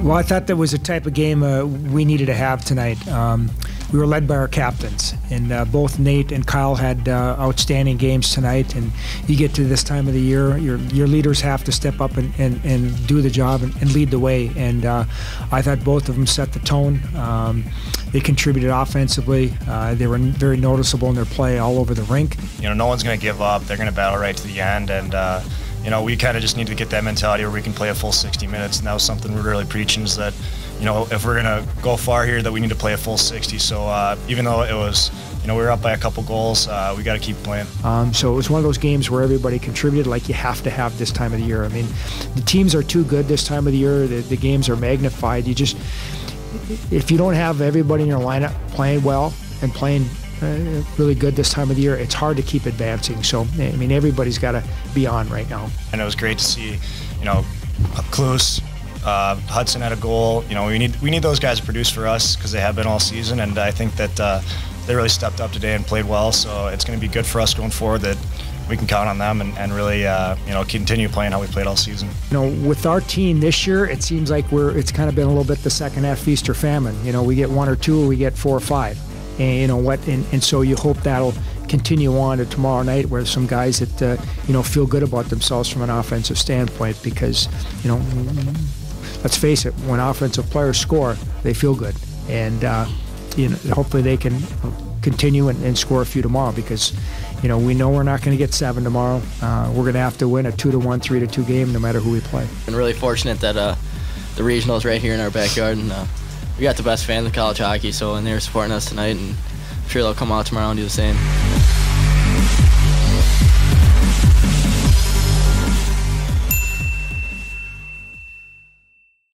Well, I thought that was a type of game uh, we needed to have tonight. Um, we were led by our captains, and uh, both Nate and Kyle had uh, outstanding games tonight. And you get to this time of the year, your your leaders have to step up and, and, and do the job and, and lead the way. And uh, I thought both of them set the tone. Um, they contributed offensively. Uh, they were very noticeable in their play all over the rink. You know, no one's going to give up. They're going to battle right to the end, and uh, you know, we kind of just need to get that mentality where we can play a full 60 minutes, and that was something we're really preaching is that, you know, if we're gonna go far here, that we need to play a full 60. So uh, even though it was, you know, we were up by a couple goals, uh, we got to keep playing. Um, so it was one of those games where everybody contributed, like you have to have this time of the year. I mean, the teams are too good this time of the year. The, the games are magnified. You just, if you don't have everybody in your lineup playing well and playing uh, really good this time of the year, it's hard to keep advancing. So, I mean, everybody's got to be on right now. And it was great to see, you know, Kloos, uh, Hudson had a goal. You know, we need we need those guys to produce for us because they have been all season, and I think that uh, they really stepped up today and played well. So it's going to be good for us going forward that we can count on them and, and really, uh, you know, continue playing how we played all season. You know, with our team this year, it seems like we're it's kind of been a little bit the second half feast or famine. You know, we get one or two, or we get four or five and you know what, and, and so you hope that'll continue on to tomorrow night, where some guys that uh, you know feel good about themselves from an offensive standpoint, because you know, let's face it, when offensive players score, they feel good, and uh, you know, hopefully they can continue and, and, score a few tomorrow because you know we know we're not going to get seven tomorrow. Uh, we're going to have to win a two to one, three to two game, no matter who we play. Been really fortunate that uh, the regional is right here in our backyard, and uh, we got the best fans of college hockey, so and they're supporting us tonight, and I'm sure they'll come out tomorrow and do the same.